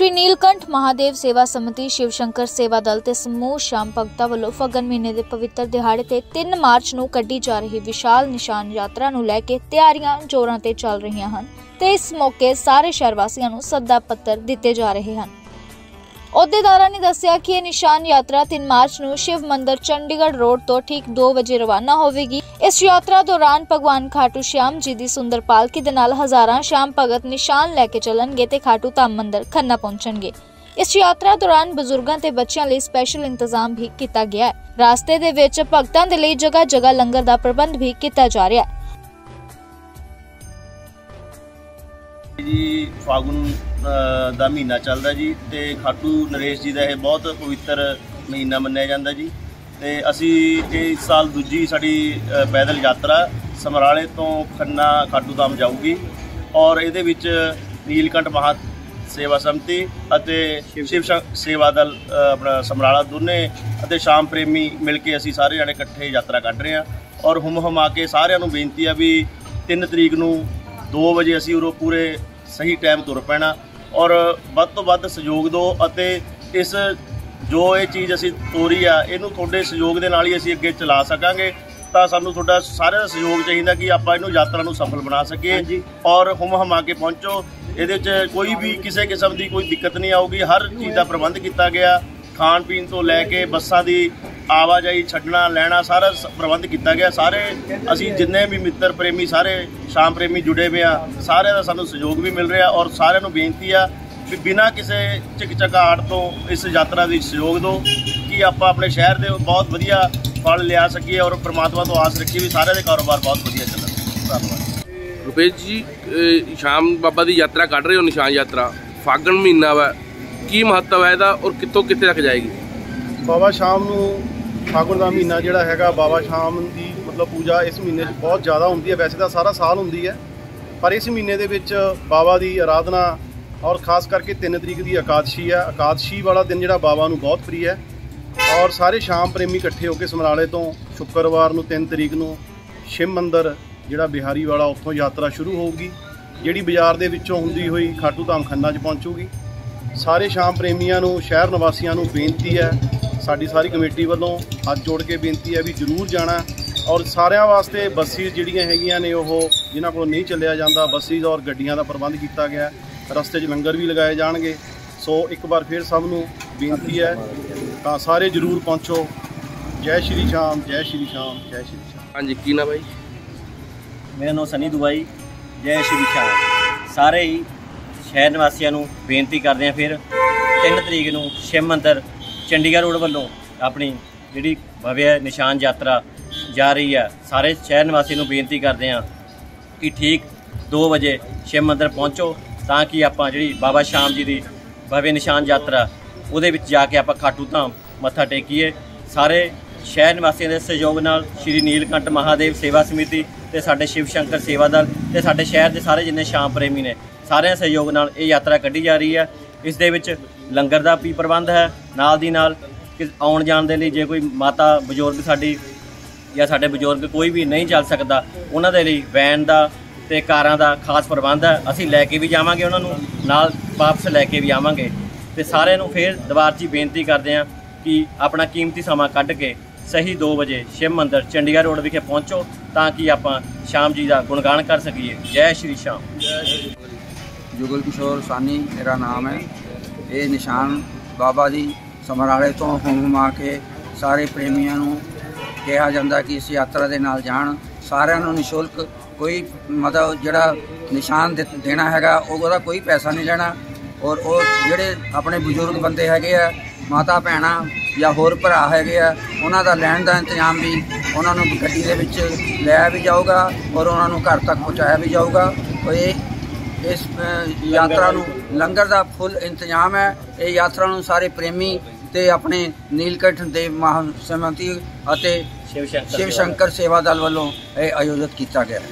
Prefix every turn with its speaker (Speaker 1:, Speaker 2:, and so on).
Speaker 1: ਸ਼੍ਰੀ ਨੀਲਕੰਠ ਮਹਾਦੇਵ ਸੇਵਾ ਸਮਿਤੀ ਸ਼ਿਵ ਸ਼ੰਕਰ ਸੇਵਾ ਦਲ ਤੇ ਸਮੂਹ ਸ਼ਾਮ ਭਗਤਾਂ ਵੱਲੋਂ ਫਗਨ ਮਹੀਨੇ ਦੇ ਪਵਿੱਤਰ ਦਿਹਾੜੇ ਤੇ 3 ਮਾਰਚ ਨੂੰ ਕੱਢੀ ਜਾ ਰਹੀ ਵਿਸ਼ਾਲ ਨਿਸ਼ਾਨ ਯਾਤਰਾ ਨੂੰ ਲੈ ਕੇ ਤਿਆਰੀਆਂ ਜ਼ੋਰਾਂ ਤੇ ਚੱਲ ਰਹੀਆਂ ਹਨ ਤੇ ਇਸ ਮੌਕੇ ਸਾਰੇ ਸ਼ਹਿਰ ਵਾਸੀਆਂ ਨੂੰ ਸੱਦਾ ਪੱਤਰ ਦਿੱਤੇ ਜਾ ਰਹੇ ਹਨ। ਅਹੁਦੇਦਾਰਾਂ ਨੇ ਦੱਸਿਆ ਕਿ ਇਹ ਨਿਸ਼ਾਨ ਯਾਤਰਾ 3 ਮਾਰਚ ਨੂੰ ਸ਼ਿਵ ਮੰਦਰ ਚੰਡੀਗੜ੍ਹ ਰੋਡ ਤੋਂ ਠੀਕ 2 ਵਜੇ ਰਵਾਨਾ ਹੋਵੇਗੀ। ਇਸ ਯਾਤਰਾ ਦੌਰਾਨ ਭਗਵਾਨ ਖਾਟੂ ਸ਼ਾਮ ਜੀ ਦੀ ਸੁੰਦਰ ਪਾਲਕੀ ਦੇ ਨਾਲ ਹਜ਼ਾਰਾਂ ਸ਼ਾਮ ਭਗਤ ਨਿਸ਼ਾਨ ਲੈ ਕੇ ਚੱਲਣਗੇ ਤੇ ਖਾਟੂ ਧਾਮ ਮੰਦਿਰ ਖੰਨਾ ਪਹੁੰਚਣਗੇ। ਇਸ ਯਾਤਰਾ ਦੌਰਾਨ ਬਜ਼ੁਰਗਾਂ ਤੇ ਬੱਚਿਆਂ ਲਈ ਸਪੈਸ਼ਲ ਇੰਤਜ਼ਾਮ ਵੀ ਕੀਤਾ ਗਿਆ ਹੈ। ਰਾਸਤੇ ਦੇ ਵਿੱਚ ਭਗਤਾਂ ਦੇ ਲਈ ਜਗ੍ਹਾ ਜਗ੍ਹਾ ਲੰਗਰ ਦਾ ਪ੍ਰਬੰਧ ਵੀ ਕੀਤਾ ਜਾ ਰਿਹਾ ਹੈ।
Speaker 2: ਜੀ ਫਾਗੁਨ ਦਾ ਮਹੀਨਾ ਚੱਲਦਾ ਜੀ ਤੇ ਖਾਟੂ ਨਰੇਸ਼ ਜੀ ਦਾ ਇਹ ਬਹੁਤ ਪਵਿੱਤਰ ਮਹੀਨਾ ਮੰਨਿਆ ਜਾਂਦਾ ਜੀ। ਤੇ ਅਸੀਂ ਇਹ ਇਸ ਸਾਲ ਦੂਜੀ ਸਾਡੀ ਪੈਦਲ ਯਾਤਰਾ ਸਮਰਾਲੇ ਤੋਂ ਖੰਨਾ ਖਾਟੂ ਧਾਮ ਜਾਊਗੀ ਔਰ ਇਹਦੇ ਵਿੱਚ ਨੀਲਕੰਠ ਮਹਾ ਸੇਵਾ ਸਮਤੀ ਅਤੇ ਸ਼ਿਵ ਸੇਵਾ ਦਲ ਆਪਣਾ ਸਮਰਾਲਾ ਦੋਨੇ ਅਤੇ ਸ਼ਾਮ ਪ੍ਰੇਮੀ ਮਿਲ ਕੇ ਅਸੀਂ ਸਾਰੇ ਜਣੇ ਇਕੱਠੇ ਯਾਤਰਾ ਕੱਢ ਰਹੇ ਹਾਂ ਔਰ ਹੁਮ ਹਮਾ ਕੇ ਸਾਰਿਆਂ ਨੂੰ ਬੇਨਤੀ ਆ ਵੀ 3 ਤਰੀਕ ਨੂੰ 2 ਵਜੇ ਅਸੀਂ ਉਰੋਂ ਪੂਰੇ ਸਹੀ ਟਾਈਮ ਤੁਰ ਪੈਣਾ। ਔਰ ਵੱਧ ਤੋਂ ਵੱਧ ਸਹਿਯੋਗ ਦਿਓ ਅਤੇ ਇਸ ਜੋ ਇਹ ਚੀਜ਼ ਅਸੀਂ ਤੋਰੀ ਆ ਇਹਨੂੰ ਤੁਹਾਡੇ ਸਹਿਯੋਗ ਦੇ ਨਾਲ ਹੀ ਅਸੀਂ ਅੱਗੇ ਚਲਾ ਸਕਾਂਗੇ। ਤਾਂ ਸਾਨੂੰ ਤੁਹਾਡਾ ਸਾਰਿਆਂ ਦਾ ਸਹਿਯੋਗ ਚਾਹੀਦਾ ਕਿ ਆਪਾਂ ਇਹਨੂੰ ਯਾਤਰਾ ਨੂੰ ਸਫਲ ਬਣਾ ਸਕੀਏ। ਔਰ ਹੁਮ ਹਮਾ ਕੇ ਪਹੁੰਚੋ। ਇਹਦੇ 'ਚ ਕੋਈ ਵੀ ਕਿਸੇ ਕਿਸਮ ਦੀ ਕੋਈ ਦਿੱਕਤ ਨਹੀਂ ਆਊਗੀ। ਹਰ ਚੀਜ਼ ਦਾ ਪ੍ਰਬੰਧ ਕੀਤਾ ਗਿਆ। ਖਾਣ ਪੀਣ ਤੋਂ ਲੈ ਕੇ ਬੱਸਾਂ ਦੀ ਆਵਾਜਾਈ ਛੱਡਣਾ ਲੈਣਾ ਸਾਰਾ ਸ- ਪ੍ਰਬੰਧ ਕੀਤਾ ਗਿਆ। ਸਾਰੇ ਅਸੀਂ ਜਿੰਨੇ ਵੀ ਮਿੱਤਰ ਪ੍ਰੇਮੀ ਸਾਰੇ ਸ਼ਾਮ ਪ੍ਰੇਮੀ ਜੁੜੇ ਹੋਏ ਆ ਸਾਰਿਆਂ ਦਾ ਸਾਨੂੰ ਸਹਿਯੋਗ ਵੀ ਮਿਲ ਰਿਹਾ ਔਰ ਸਾਰਿਆਂ ਨੂੰ ਬੇਨਤੀ ਆ ਵੀ ਬਿਨਾਂ ਕਿਸੇ ਝਿਕਝਕਾਹਟ ਤੋਂ ਇਸ ਯਾਤਰਾ ਦੀ ਸਹਿਯੋਗ ਦਿਓ ਕਿ ਆਪਾਂ ਆਪਣੇ ਸ਼ਹਿਰ ਦੇ ਬਹੁਤ ਵਧੀਆ ਫਲ ਲਿਆ ਸਕੀਏ ਔਰ ਪ੍ਰਮਾਤਮਾ ਤੋਂ ਆਸ ਰੱਖੀਏ ਵੀ ਸਾਰਿਆਂ ਦੇ ਕਾਰੋਬਾਰ ਬਹੁਤ ਵਧੀਆ ਚੱਲਣ। ਧੰਨਵਾਦ।
Speaker 3: ਰੁਪੇਸ਼ ਜੀ ਸ਼ਾਮ ਬਾਬਾ ਦੀ ਯਾਤਰਾ ਕੱਢ ਰਹੇ ਹੋ ਨਿਸ਼ਾਨ ਯਾਤਰਾ? ਫਾਗਣ ਮਹੀਨਾ ਵਾ। ਕੀ ਮਹੱਤਵ ਹੈ ਇਹਦਾ ਔਰ ਕਿੱਥੋਂ ਕਿੱਥੇ ਤੱਕ ਜਾਏਗੀ?
Speaker 4: ਬਾਬਾ ਸ਼ਾਮ ਨੂੰ ਫਾਗੁਣ ਦਾ ਮਹੀਨਾ ਜਿਹੜਾ ਹੈਗਾ ਬਾਬਾ ਸ਼ਾਮ ਦੀ ਮਤਲਬ ਪੂਜਾ ਇਸ ਮਹੀਨੇ 'ਚ ਬਹੁਤ ਜ਼ਿਆਦਾ ਹੁੰਦੀ ਹੈ, ਵੈਸੇ ਤਾਂ ਸਾਰਾ ਸਾਲ ਹੁੰਦੀ ਹੈ। ਪਰ ਇਸ ਮਹੀਨੇ ਦੇ ਵਿੱਚ ਬਾਬਾ ਦੀ ਆਰਾਧਨਾ ਔਰ ਖਾਸ ਕਰਕੇ 3 ਤਰੀਕ ਦੀ ਇਕਾਦਸ਼ੀ ਹੈ ਇਕਾਦਸ਼ੀ ਵਾਲਾ ਦਿਨ ਜਿਹੜਾ ਬਾਬਾ ਨੂੰ ਬਹੁਤ ਪ੍ਰਿय ਹੈ ਔਰ ਸਾਰੇ ਸ਼ਾਮ ਪ੍ਰੇਮੀ ਇਕੱਠੇ ਹੋ ਕੇ ਸਮਰਾਲੇ ਤੋਂ ਸ਼ੁੱਕਰਵਾਰ ਨੂੰ 3 ਤਰੀਕ ਨੂੰ ਸ਼ਿਵ ਮੰਦਰ, ਜਿਹੜਾ ਬਿਹਾਰੀ ਵਾਲਾ ਉੱਥੋਂ ਯਾਤਰਾ ਸ਼ੁਰੂ ਹੋਊਗੀ, ਜਿਹੜੀ ਬਾਜ਼ਾਰ ਦੇ ਵਿੱਚੋਂ ਹੁੰਦੀ ਹੋਈ ਖਾਟੂ ਧਾਮ ਖੰਨਾ 'ਚ ਪਹੁੰਚੂਗੀ। ਸਾਰੇ ਸ਼ਾਮ ਪ੍ਰੇਮੀਆਂ ਨੂੰ, ਸ਼ਹਿਰ ਨਿਵਾਸੀਆਂ ਨੂੰ ਬੇਨਤੀ ਹੈ ਸਾਡੀ ਸਾਰੀ ਕਮੇਟੀ ਵੱਲੋਂ ਹੱਥ ਜੋੜ ਕੇ ਬੇਨਤੀ ਹੈ ਵੀ ਜਰੂਰ ਜਾਣਾ ਔਰ ਸਾਰਿਆਂ ਵਾਸਤੇ ਬੱਸਿਸ ਜਿਹੜੀਆਂ ਹੈਗੀਆਂ ਨੇ ਉਹ ਜਿਨ੍ਹਾਂ ਕੋਲ ਨਹੀਂ ਚੱਲਿਆ ਜਾਂਦਾ ਬੱਸਿਸ ਔਰ ਗੱਡੀਆਂ ਦਾ ਪ੍ਰਬੰਧ ਕੀਤਾ ਗਿਆ ਹੈ। ਰਸਤੇ 'ਚ ਲੰਗਰ ਵੀ ਲਗਾਏ ਜਾਣਗੇ। ਸੋ ਇੱਕ ਵਾਰ ਫਿਰ ਸਭ ਨੂੰ ਬੇਨਤੀ ਹੈ ਤਾਂ ਸਾਰੇ ਜਰੂਰ ਪਹੁੰਚੋ। ਜੈ ਸ਼੍ਰੀ ਸ਼ਾਮ ਜੈ ਸ਼੍ਰੀ ਸ਼ਾਮ ਜੈ ਸ਼੍ਰੀ ਸ਼ਾਮ।
Speaker 3: ਹਾਂਜੀ ਕੀ ਨਾ ਬਾਈ?
Speaker 5: ਮੇਰਾ ਨਾਮ ਸਨੀ ਦੁਆਈ ਜੈ ਸ਼੍ਰੀ ਸ਼ਾਮ। ਸਾਰੇ ਹੀ ਸ਼ਹਿਰ ਨਿਵਾਸੀਆਂ ਨੂੰ ਬੇਨਤੀ ਕਰਦੇ ਹਾਂ ਫਿਰ 3 ਤਰੀਕ ਨੂੰ ਸ਼ਿਵ ਮੰਦਿਰ ਚੰਡੀਗੜ੍ਹ ਰੋਡ ਵੱਲੋਂ ਆਪਣੀ ਜਿਹੜੀ ਭਵਯ ਨਿਸ਼ਾਨ ਯਾਤਰਾ ਜਾ ਰਹੀ ਹੈ, ਸਾਰੇ ਸ਼ਹਿਰ ਨਿਵਾਸੀਆਂ ਨੂੰ ਬੇਨਤੀ ਕਰਦੇ ਹਾਂ ਕਿ ਠੀਕ 2 ਵਜੇ ਸ਼ਿਵ ਮੰਦਰ ਪਹੁੰਚੋ ਤਾਂ ਕਿ ਆਪਾਂ ਜਿਹੜੀ ਬਾਬਾ ਸ਼ਾਮ ਜੀ ਦੀ ਭਵਯ ਨਿਸ਼ਾਨ ਯਾਤਰਾ, ਉਹਦੇ ਵਿੱਚ ਜਾ ਕੇ ਆਪਾਂ ਖਾਟੂ ਧਾਮ ਮੱਥਾ ਟੇਕੀਏ। ਸਾਰੇ ਸ਼ਹਿਰ ਨਿਵਾਸੀਆਂ ਦੇ ਸਹਿਯੋਗ ਨਾਲ ਸ਼੍ਰੀ ਨੀਲਕੰਠ ਮਹਾਦੇਵ ਸੇਵਾ ਸਮਿਤੀ ਤੇ ਸਾਡੇ ਸ਼ਿਵ ਸ਼ੰਕਰ ਸੇਵਾ ਦਲ ਤੇ ਸਾਡੇ ਸ਼ਹਿਰ ਦੇ ਸਾਰੇ ਜਿੰਨੇ ਸ਼ਾਮ ਪ੍ਰੇਮੀ ਨੇ, ਸਾਰਿਆਂ ਦੇ ਸਹਿਯੋਗ ਨਾਲ ਇਹ ਯਾਤਰਾ ਕੱਢੀ ਜਾ ਰਹੀ ਹੈ। ਇਸ ਦੇ ਵਿੱਚ ਲੰਗਰ ਦਾ ਵੀ ਪ੍ਰਬੰਧ ਹੈ, ਨਾਲ ਦੀ ਨਾਲ ਕਿ ਆਉਣ ਜਾਣ ਦੇ ਲਈ ਜੇ ਕੋਈ ਮਾਤਾ ਬਜ਼ੁਰਗ ਸਾਡੀ ਜਾਂ ਸਾਡੇ ਬਜ਼ੁਰਗ ਕੋਈ ਵੀ ਨਹੀਂ ਚੱਲ ਸਕਦਾ, ਉਹਨਾਂ ਦੇ ਲਈ ਵੈਨ ਦਾ ਤੇ ਕਾਰਾਂ ਦਾ ਖਾਸ ਪ੍ਰਬੰਧ ਹੈ। ਅਸੀਂ ਲੈ ਕੇ ਵੀ ਜਾਵਾਂਗੇ ਉਹਨਾਂ ਨੂੰ, ਨਾਲ ਵਾਪਸ ਲੈ ਕੇ ਵੀ ਆਵਾਂਗੇ। ਤੇ ਸਾਰਿਆਂ ਨੂੰ ਫੇਰ ਦੁਬਾਰਾ ਜੀ ਬੇਨਤੀ ਕਰਦੇ ਹਾਂ ਕਿ ਆਪਣਾ ਕੀਮਤੀ ਸਮਾਂ ਕੱਢ ਕੇ ਸਹੀ 2 ਵਜੇ ਸ਼ਿਵ ਮੰਦਰ ਚੰਡੀਗੜ੍ਹ ਰੋਡ ਵਿਖੇ ਪਹੁੰਚੋ, ਤਾਂ ਕਿ ਆਪਾਂ ਸ਼ਾਮ ਜੀ ਦਾ ਗੁਣਗਾਨ ਕਰ ਸਕੀਏ। ਜੈ ਸ਼੍ਰੀ ਸ਼ਾਮ।
Speaker 6: ਜੁਗਲ ਕਿਸ਼ੋਰ ਸਾਨੀ, ਮੇਰਾ ਨਾਮ ਹੈ। ਇਹ ਨਿਸ਼ਾਨ ਬਾਬਾ ਜੀ ਸਮਰਾਲੇ ਤੋਂ ਹੁਮਾ ਕੇ ਸਾਰੇ ਪ੍ਰੇਮੀਆਂ ਨੂੰ ਕਿਹਾ ਜਾਂਦਾ ਕਿ ਇਸ ਯਾਤਰਾ ਦੇ ਨਾਲ ਜਾਣ। ਸਾਰਿਆਂ ਨੂੰ ਨਿਸ਼ੁਲਕ ਕੋਈ ਮਤਲਬ ਜਿਹੜਾ ਨਿਸ਼ਾਨ ਦੇ- ਦੇਣਾ ਹੈਗਾ ਉਹ ਉਹਦਾ ਕੋਈ ਪੈਸਾ ਨਹੀਂ ਲੈਣਾ। ਔਰ ਉਹ ਜਿਹੜੇ ਆਪਣੇ ਬਜ਼ੁਰਗ ਬੰਦੇ ਹੈਗੇ ਆ, ਮਾਤਾ ਭੈਣਾਂ ਜਾਂ ਹੋਰ ਭਰਾ ਹੈਗੇ ਆ, ਉਹਨਾਂ ਦਾ ਲੈਣ ਦਾ ਇੰਤਜ਼ਾਮ ਵੀ ਉਹਨਾਂ ਨੂੰ ਗੱਡੀ ਦੇ ਵਿੱਚ ਲਿਆ ਵੀ ਜਾਊਗਾ ਔਰ ਉਹਨਾਂ ਨੂੰ ਘਰ ਤੱਕ ਪਹੁੰਚਾਇਆ ਵੀ ਜਾਊਗਾ। ਔਰ ਇਹ ਇਸ ਯਾਤਰਾ ਨੂੰ ਲੰਗਰ ਦਾ ਫੁੱਲ ਇੰਤਜ਼ਾਮ ਹੈ। ਇਹ ਯਾਤਰਾ ਨੂੰ ਸਾਰੇ ਪ੍ਰੇਮੀ ਤੇ ਆਪਣੇ ਨੀਲਕੰਠ ਦੇਵ ਮਹਾਸਮਤੀ ਅਤੇ
Speaker 5: ਸ਼ਿਵ ਸ਼ੰਕਰ
Speaker 6: ਸ਼ਿਵ ਸ਼ੰਕਰ ਸੇਵਾ ਦਲ ਵੱਲੋਂ ਇਹ ਆਯੋਜਿਤ ਕੀਤਾ ਗਿਆ ਹੈ।